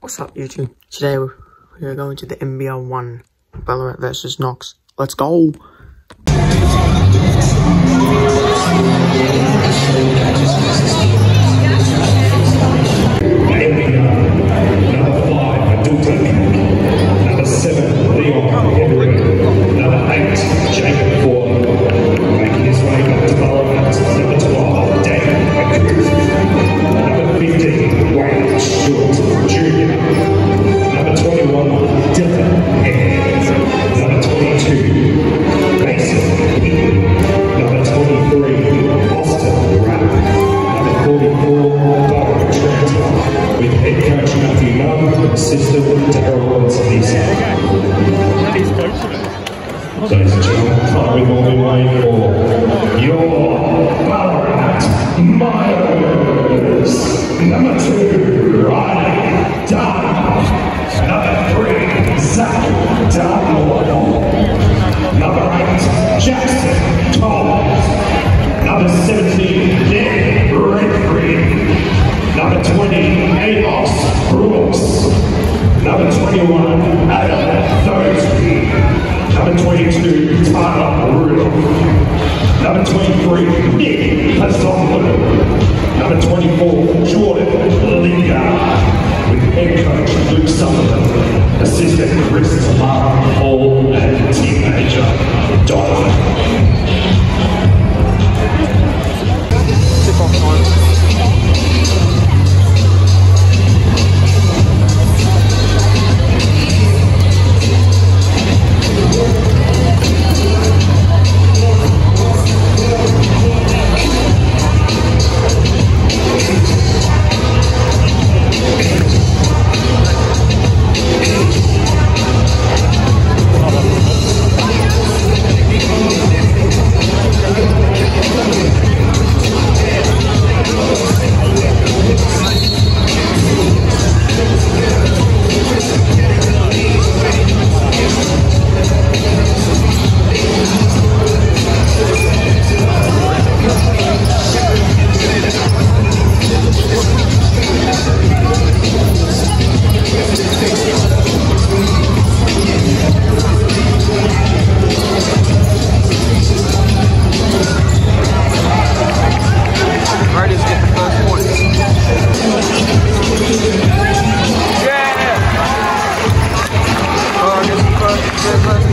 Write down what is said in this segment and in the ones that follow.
What's up YouTube? Today we're going to the NBL 1 Ballarat versus Knox. Let's go! Ladies and gentlemen, time we've all been waiting for. Your Ballarat Miners. Number two, Riley Dunn. Number three, Zach Dartmoor.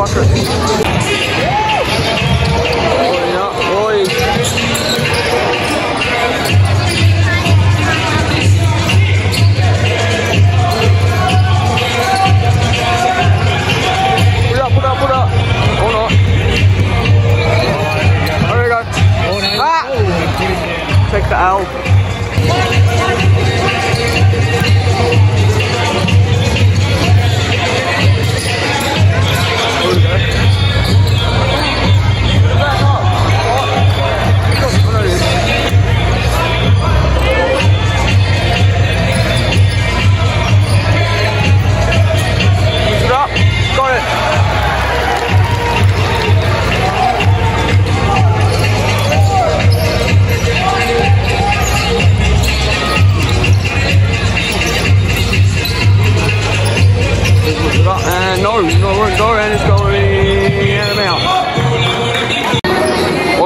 Take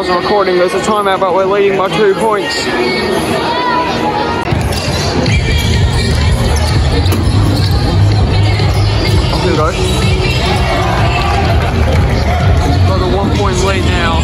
out. Wasn't recording, there's a timeout, but we're leading by two points. Here we go. Got a one point lead now.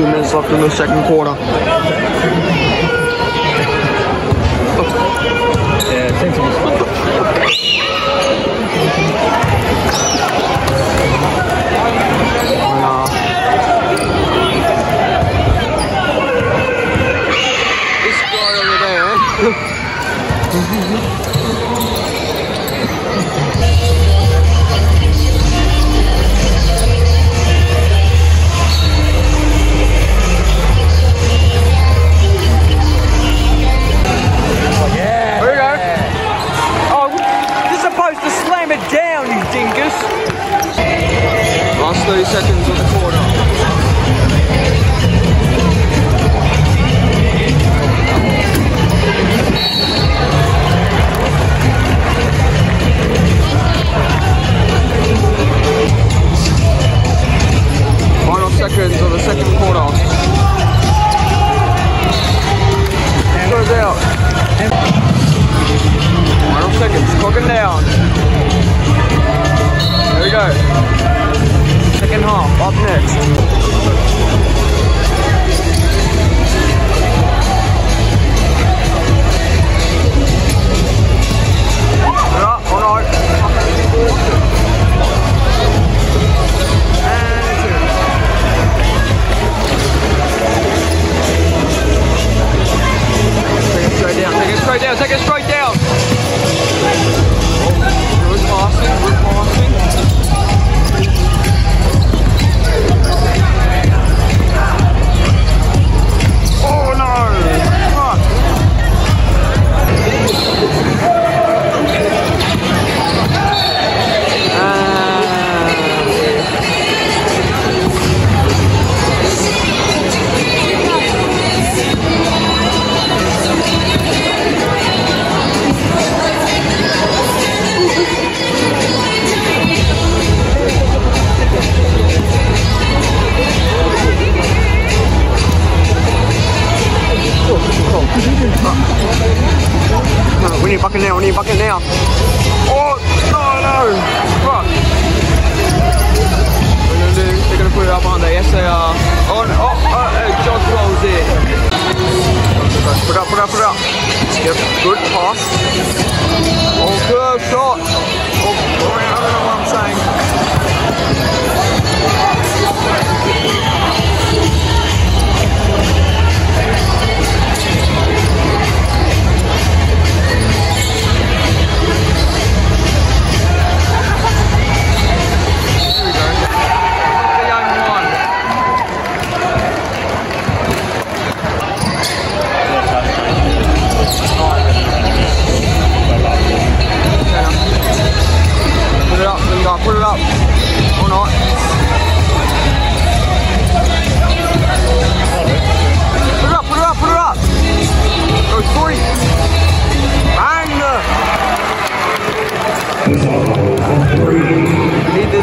two minutes left in the second quarter. down. There we go. Second half up next. Take it straight down, take it straight down. Now. Oh, no, no. Fuck. We're gonna do, they're gonna put it up, aren't they? Yes, they are. Oh, no. oh, oh, oh John Rolls here. Put up, put up, put up. Yep, good pass.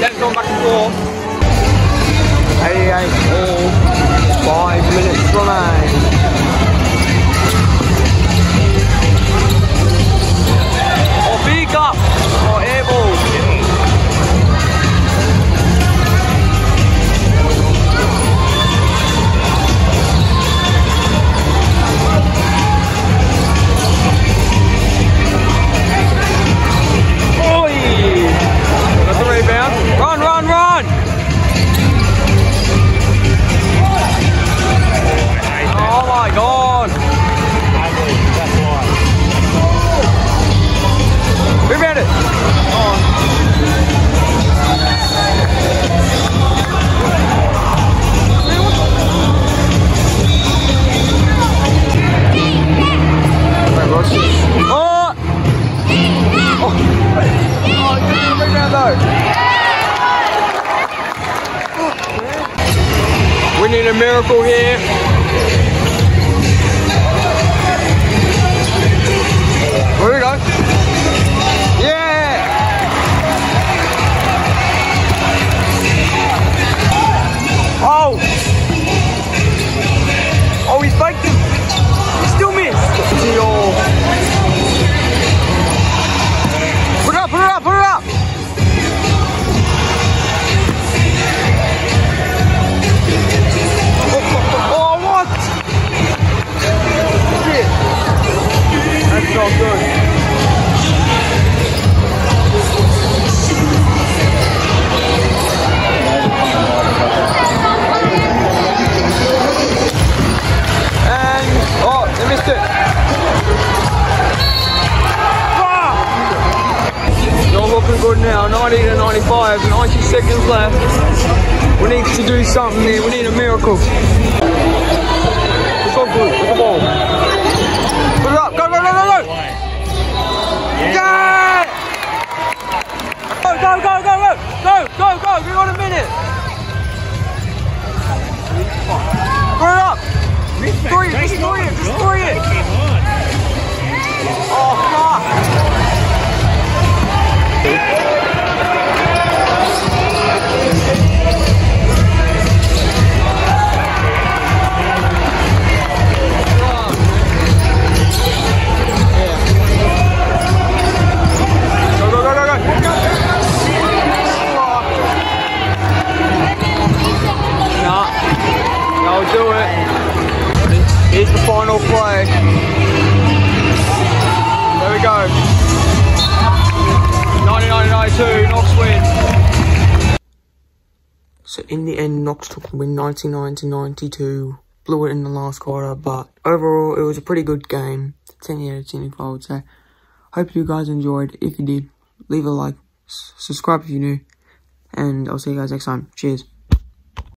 let's go back and forth. 88 all, five minutes remain. left. We need to do something here. We need a miracle. In the end, Knox took the win 99 to 92. Blew it in the last quarter, but overall, it was a pretty good game. 10 out of 10 if I would say. Hope you guys enjoyed. If you did, leave a like, subscribe if you're new, and I'll see you guys next time. Cheers.